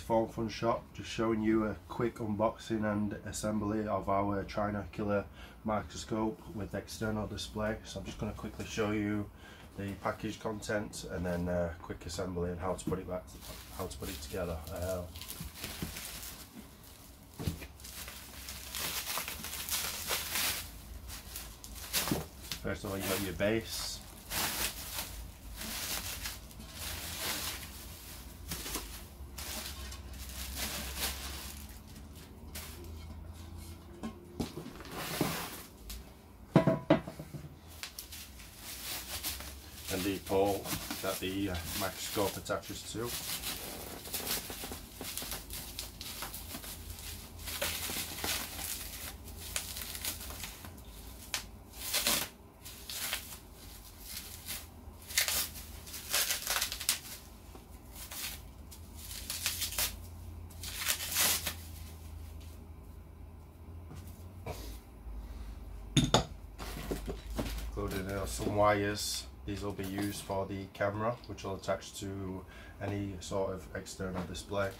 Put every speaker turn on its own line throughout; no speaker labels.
FoneFunShop, just showing you a quick unboxing and assembly of our Trinocular microscope with external display. So I'm just going to quickly show you the package content and then uh, quick assembly and how to put it back, how to put it together. Uh, first of all, you got your base. and the pole that the uh, microscope attaches to. Included uh, some wires these will be used for the camera, which will attach to any sort of external display.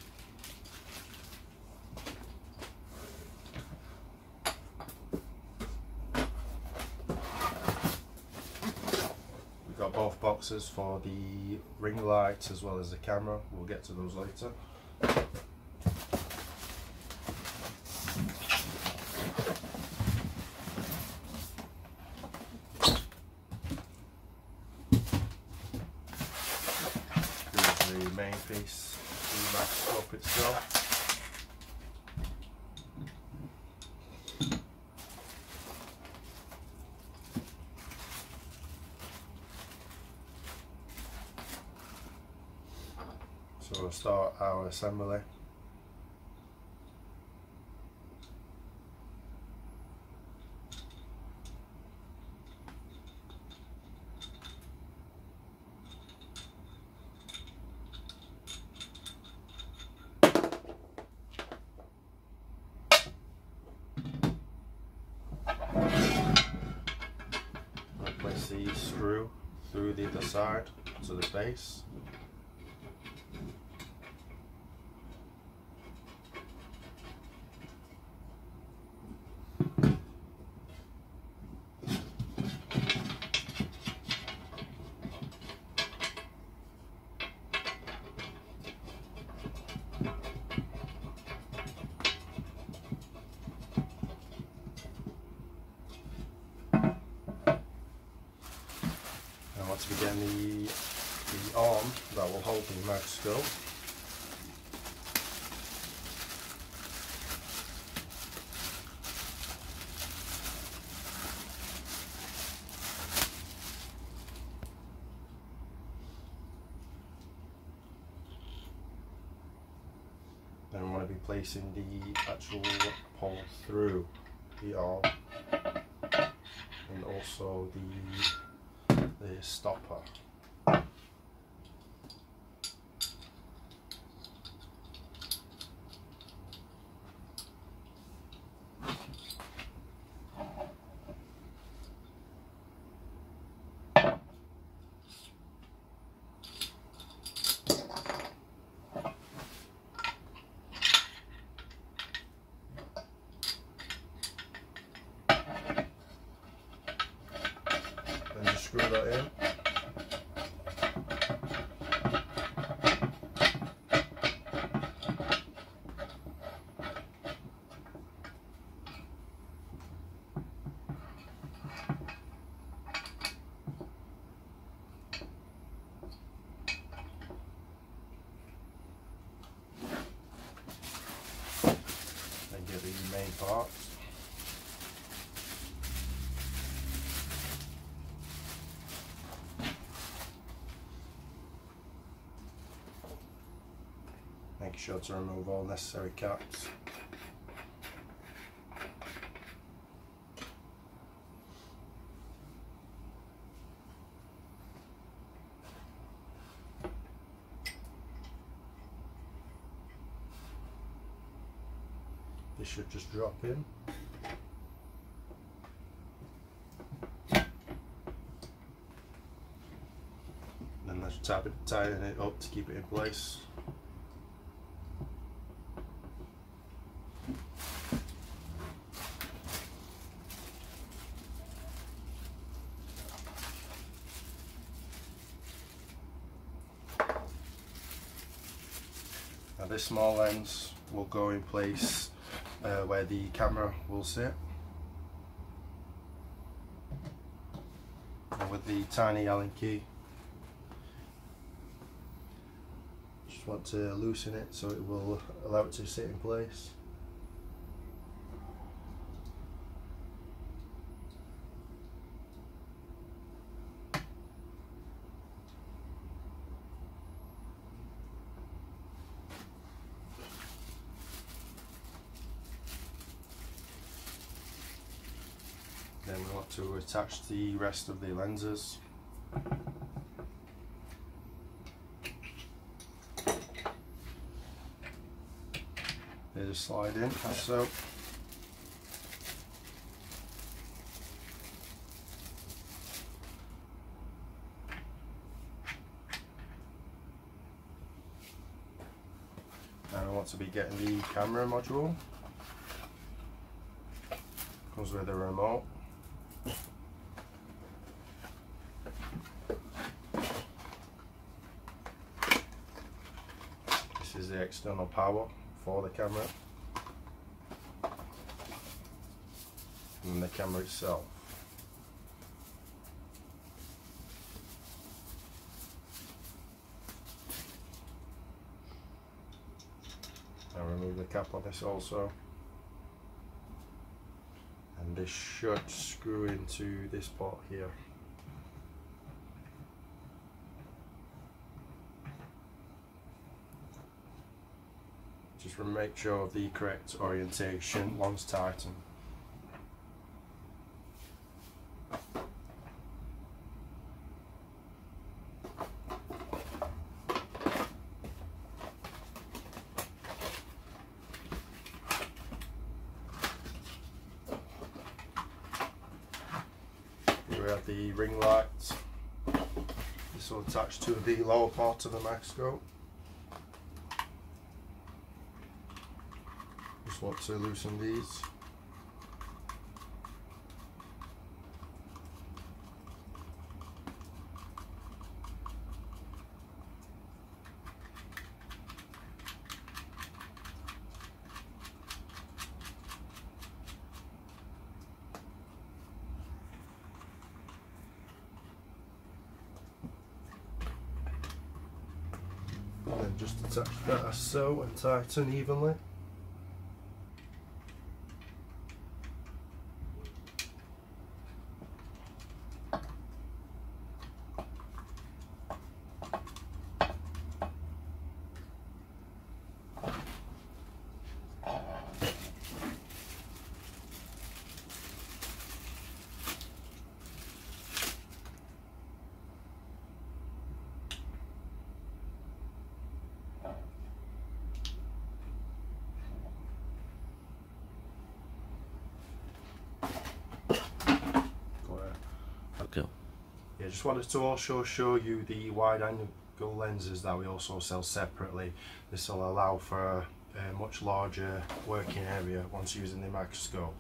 We've got both boxes for the ring light as well as the camera. We'll get to those later. The main piece, the microscope itself. So we'll start our assembly. I'll place the screw the other side to the base. We get the, the arm that will hold the microscope, then we want to be placing the actual pole through the arm and also the the stopper. Then just screw that in. Then get the main parts. Sure to remove all necessary caps. This should just drop in. Then let's tap it up to keep it in place. This small lens will go in place uh, where the camera will sit. And with the tiny Allen key, just want to loosen it so it will allow it to sit in place. Then we want to attach the rest of the lenses. They just slide in, as so. Now I want to be getting the camera module. Comes with a remote. This is the external power for the camera and the camera itself. I'll remove the cap on this also and this should screw into this part here. Just make sure of the correct orientation once tightened. We have the ring lights. This will attach to the lower part of the microscope. Want I loosen these. Just attach that so and tighten evenly. Yeah, just wanted to also show you the wide angle lenses that we also sell separately. This will allow for a much larger working area once using the microscope.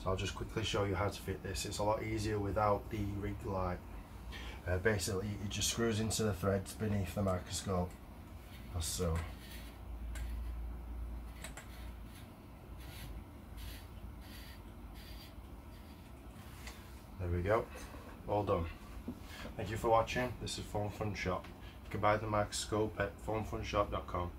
So I'll just quickly show you how to fit this. It's a lot easier without the rig light. Uh, basically, it just screws into the threads beneath the microscope, as so. There we go, all done. Thank you for watching. This is FoneFunShop. You can buy the microscope at fonefunshop.com.